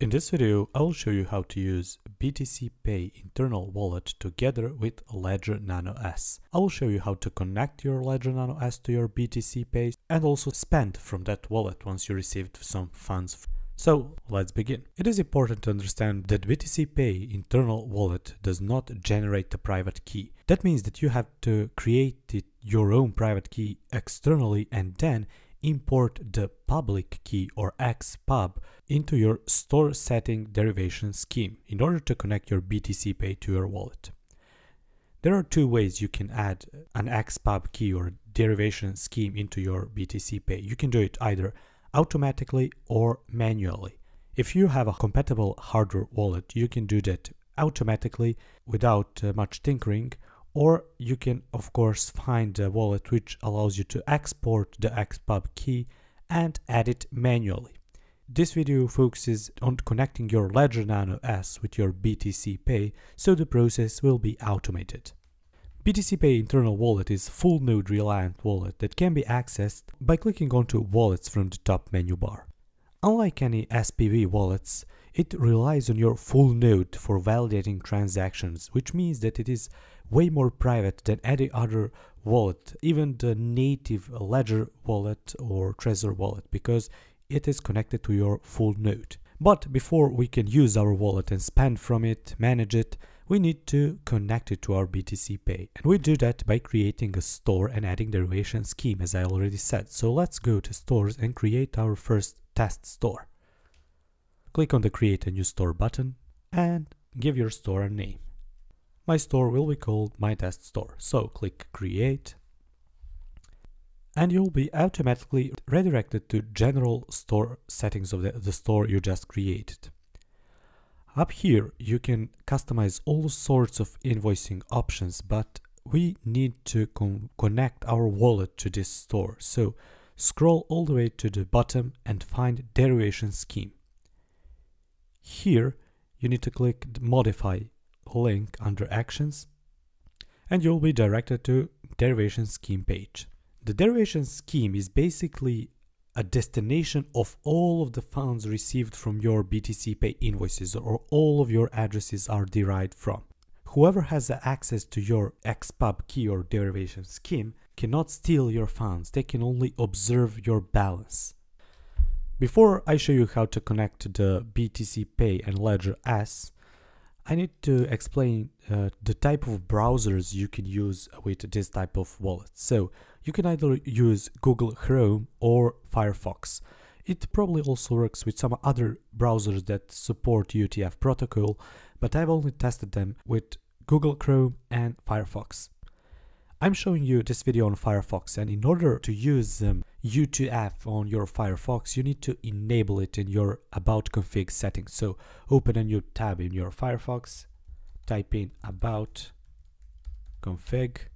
In this video, I will show you how to use BTC Pay internal wallet together with Ledger Nano S. I will show you how to connect your Ledger Nano S to your BTC Pay and also spend from that wallet once you received some funds. So let's begin. It is important to understand that BTC Pay internal wallet does not generate a private key. That means that you have to create it, your own private key externally and then import the public key or XPub into your store setting derivation scheme in order to connect your BTC Pay to your wallet. There are two ways you can add an XPub key or derivation scheme into your BTC Pay. You can do it either automatically or manually. If you have a compatible hardware wallet, you can do that automatically without uh, much tinkering or you can of course find a wallet which allows you to export the XPub key and add it manually. This video focuses on connecting your Ledger Nano S with your BTC Pay so the process will be automated. BTC Pay internal wallet is full node reliant wallet that can be accessed by clicking onto wallets from the top menu bar. Unlike any SPV wallets, it relies on your full node for validating transactions, which means that it is way more private than any other wallet, even the native Ledger wallet or Trezor wallet, because it is connected to your full node. But before we can use our wallet and spend from it, manage it, we need to connect it to our BTC Pay. And we do that by creating a store and adding derivation scheme, as I already said. So let's go to stores and create our first test store. Click on the create a new store button and give your store a name my store will be called my test store. So click create and you'll be automatically redirected to general store settings of the, the store you just created. Up here you can customize all sorts of invoicing options but we need to connect our wallet to this store. So scroll all the way to the bottom and find derivation scheme. Here you need to click modify link under Actions and you'll be directed to Derivation Scheme page. The derivation scheme is basically a destination of all of the funds received from your BTC Pay invoices or all of your addresses are derived from. Whoever has access to your XPub key or derivation scheme cannot steal your funds, they can only observe your balance. Before I show you how to connect to the BTC Pay and Ledger S, I need to explain uh, the type of browsers you can use with this type of wallet. So you can either use Google Chrome or Firefox. It probably also works with some other browsers that support U2F protocol, but I've only tested them with Google Chrome and Firefox. I'm showing you this video on Firefox and in order to use um, U2F on your Firefox, you need to enable it in your about config settings. So open a new tab in your Firefox, type in about config,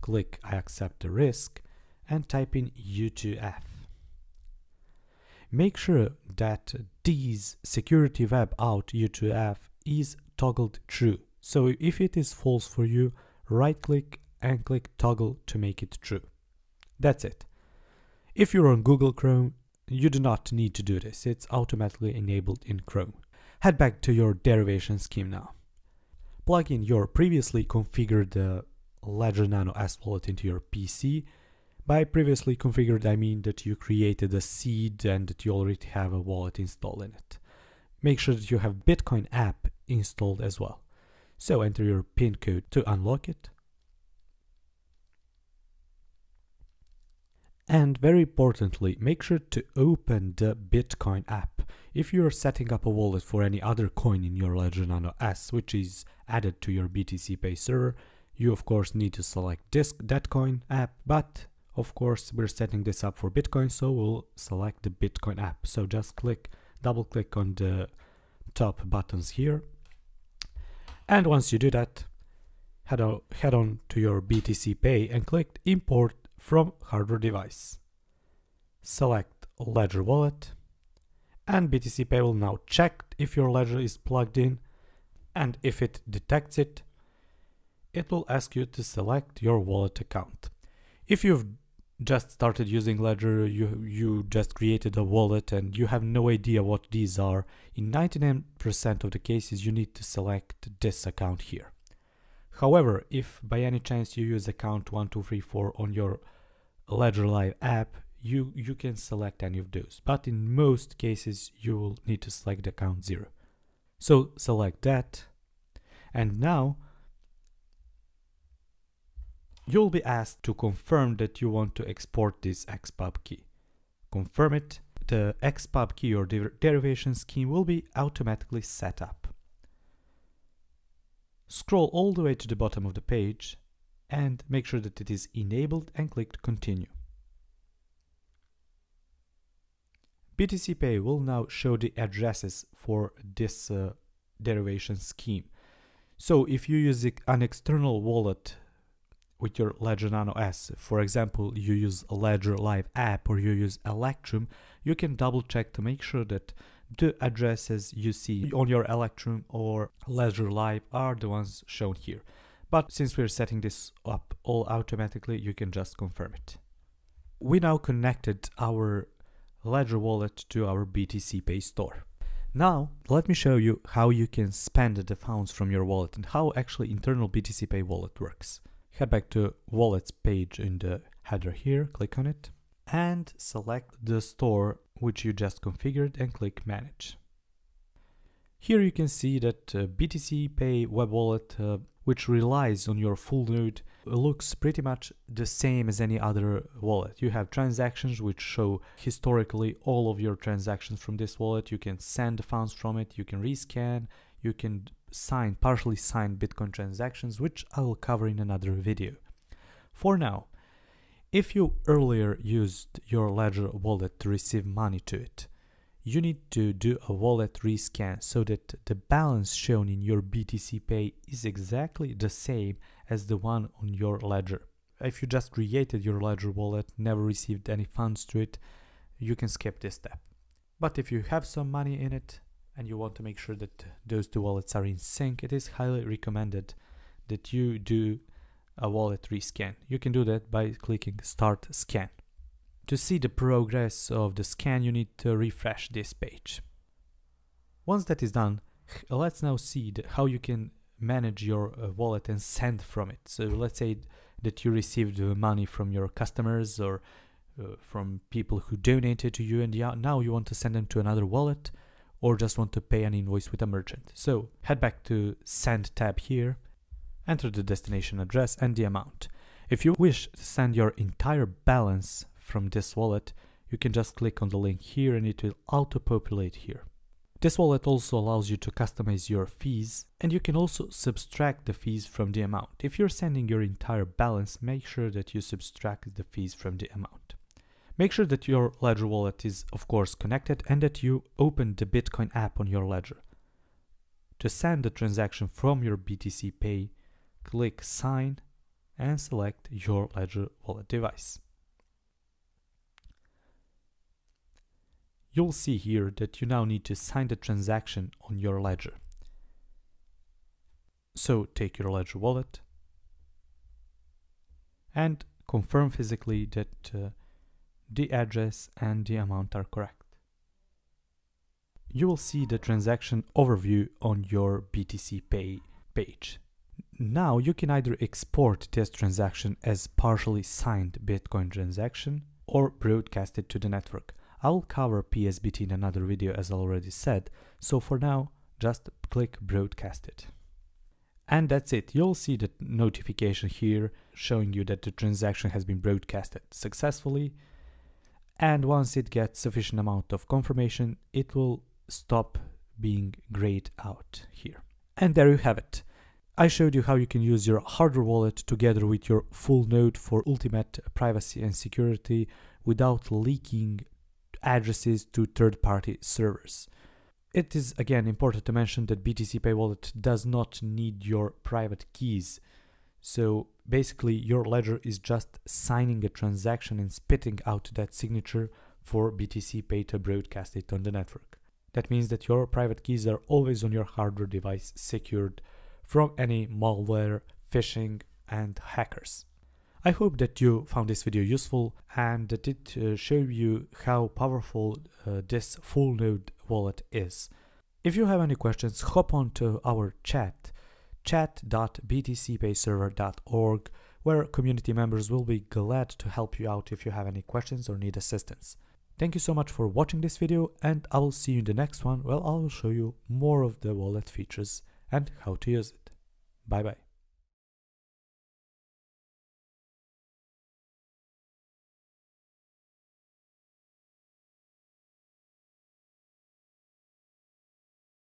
click I accept the risk and type in U2F. Make sure that these security webauth U2F is toggled true. So if it is false for you, right click and click toggle to make it true. That's it. If you're on Google Chrome, you do not need to do this, it's automatically enabled in Chrome. Head back to your derivation scheme now. Plug in your previously configured uh, Ledger Nano S wallet into your PC. By previously configured, I mean that you created a seed and that you already have a wallet installed in it. Make sure that you have Bitcoin app installed as well. So enter your PIN code to unlock it And very importantly, make sure to open the Bitcoin app. If you're setting up a wallet for any other coin in your Ledger Nano S, which is added to your BTC Pay server, you of course need to select this that coin app, but of course we're setting this up for Bitcoin, so we'll select the Bitcoin app. So just click, double click on the top buttons here. And once you do that, head on, head on to your BTC Pay and click import from hardware device. Select Ledger Wallet and BTC Pay will now check if your ledger is plugged in and if it detects it, it will ask you to select your wallet account. If you've just started using Ledger, you you just created a wallet and you have no idea what these are, in 99% of the cases you need to select this account here. However, if by any chance you use account 1234 on your Ledger Live app, you, you can select any of those. But in most cases, you will need to select account 0. So select that. And now you'll be asked to confirm that you want to export this XPub key. Confirm it. The XPub key or der derivation scheme will be automatically set up. Scroll all the way to the bottom of the page and make sure that it is enabled and click continue. BTC Pay will now show the addresses for this uh, derivation scheme. So if you use an external wallet with your Ledger Nano S, for example, you use a Ledger Live app or you use Electrum, you can double check to make sure that the addresses you see on your Electrum or Ledger Live are the ones shown here. But since we're setting this up all automatically, you can just confirm it. We now connected our Ledger wallet to our BTC Pay store. Now, let me show you how you can spend the funds from your wallet and how actually internal BTC Pay wallet works. Head back to wallets page in the header here, click on it, and select the store which you just configured and click manage. Here you can see that uh, BTC Pay web wallet, uh, which relies on your full node, looks pretty much the same as any other wallet. You have transactions which show historically all of your transactions from this wallet. You can send funds from it, you can rescan, you can sign, partially signed Bitcoin transactions, which I will cover in another video. For now, if you earlier used your Ledger wallet to receive money to it, you need to do a wallet rescan so that the balance shown in your BTC Pay is exactly the same as the one on your Ledger. If you just created your Ledger wallet, never received any funds to it, you can skip this step. But if you have some money in it, and you want to make sure that those two wallets are in sync, it is highly recommended that you do a wallet rescan. You can do that by clicking Start Scan. To see the progress of the scan, you need to refresh this page. Once that is done, let's now see the, how you can manage your uh, wallet and send from it. So let's say that you received uh, money from your customers or uh, from people who donated to you and now you want to send them to another wallet or just want to pay an invoice with a merchant. So head back to Send tab here, enter the destination address and the amount. If you wish to send your entire balance from this wallet, you can just click on the link here and it will auto-populate here. This wallet also allows you to customize your fees and you can also subtract the fees from the amount. If you're sending your entire balance, make sure that you subtract the fees from the amount. Make sure that your Ledger wallet is of course connected and that you open the Bitcoin app on your Ledger. To send the transaction from your BTC Pay, click Sign and select your Ledger wallet device. You'll see here that you now need to sign the transaction on your Ledger. So take your Ledger wallet and confirm physically that uh, the address and the amount are correct. You will see the transaction overview on your BTC Pay page. Now you can either export this transaction as partially signed Bitcoin transaction or broadcast it to the network. I'll cover PSBT in another video as I already said, so for now just click broadcast it. And that's it, you'll see the notification here showing you that the transaction has been broadcasted successfully and once it gets sufficient amount of confirmation it will stop being grayed out here. And there you have it. I showed you how you can use your hardware wallet together with your full node for ultimate privacy and security without leaking addresses to third-party servers. It is again important to mention that BTC Pay Wallet does not need your private keys. So basically your ledger is just signing a transaction and spitting out that signature for BTC Pay to broadcast it on the network. That means that your private keys are always on your hardware device secured from any malware, phishing and hackers. I hope that you found this video useful and that it uh, showed you how powerful uh, this full node wallet is. If you have any questions, hop on to our chat, chat.btcpayserver.org, where community members will be glad to help you out if you have any questions or need assistance. Thank you so much for watching this video and I will see you in the next one where I will show you more of the wallet features and how to use it. Bye bye.